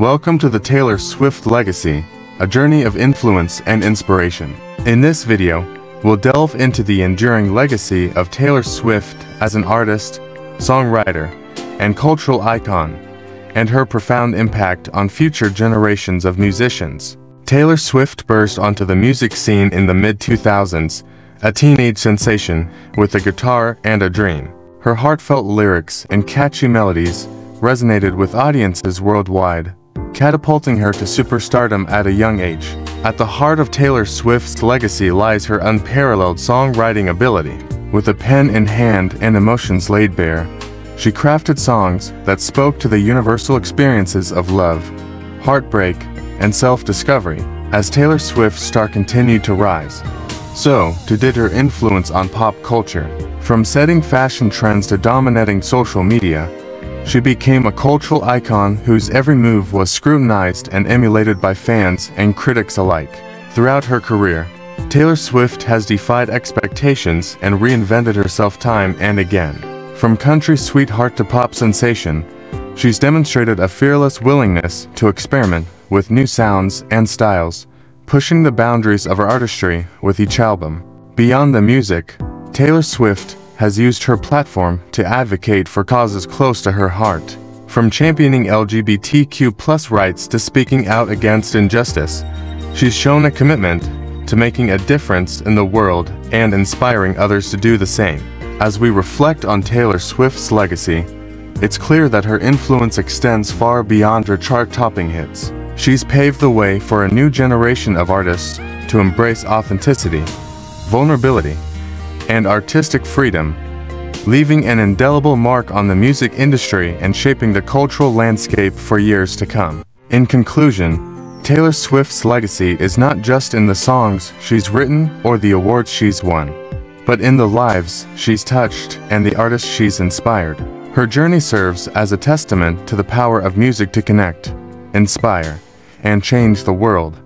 Welcome to the Taylor Swift Legacy, a journey of influence and inspiration. In this video, we'll delve into the enduring legacy of Taylor Swift as an artist, songwriter, and cultural icon, and her profound impact on future generations of musicians. Taylor Swift burst onto the music scene in the mid-2000s, a teenage sensation with a guitar and a dream. Her heartfelt lyrics and catchy melodies resonated with audiences worldwide, catapulting her to superstardom at a young age. At the heart of Taylor Swift's legacy lies her unparalleled songwriting ability. With a pen in hand and emotions laid bare, she crafted songs that spoke to the universal experiences of love, heartbreak, and self-discovery. As Taylor Swift's star continued to rise, so, too did her influence on pop culture. From setting fashion trends to dominating social media, she became a cultural icon whose every move was scrutinized and emulated by fans and critics alike. Throughout her career, Taylor Swift has defied expectations and reinvented herself time and again. From country sweetheart to pop sensation, she's demonstrated a fearless willingness to experiment with new sounds and styles, pushing the boundaries of her artistry with each album. Beyond the music, Taylor Swift has used her platform to advocate for causes close to her heart. From championing LGBTQ rights to speaking out against injustice, she's shown a commitment to making a difference in the world and inspiring others to do the same. As we reflect on Taylor Swift's legacy, it's clear that her influence extends far beyond her chart-topping hits. She's paved the way for a new generation of artists to embrace authenticity, vulnerability, and artistic freedom, leaving an indelible mark on the music industry and shaping the cultural landscape for years to come. In conclusion, Taylor Swift's legacy is not just in the songs she's written or the awards she's won, but in the lives she's touched and the artists she's inspired. Her journey serves as a testament to the power of music to connect, inspire, and change the world.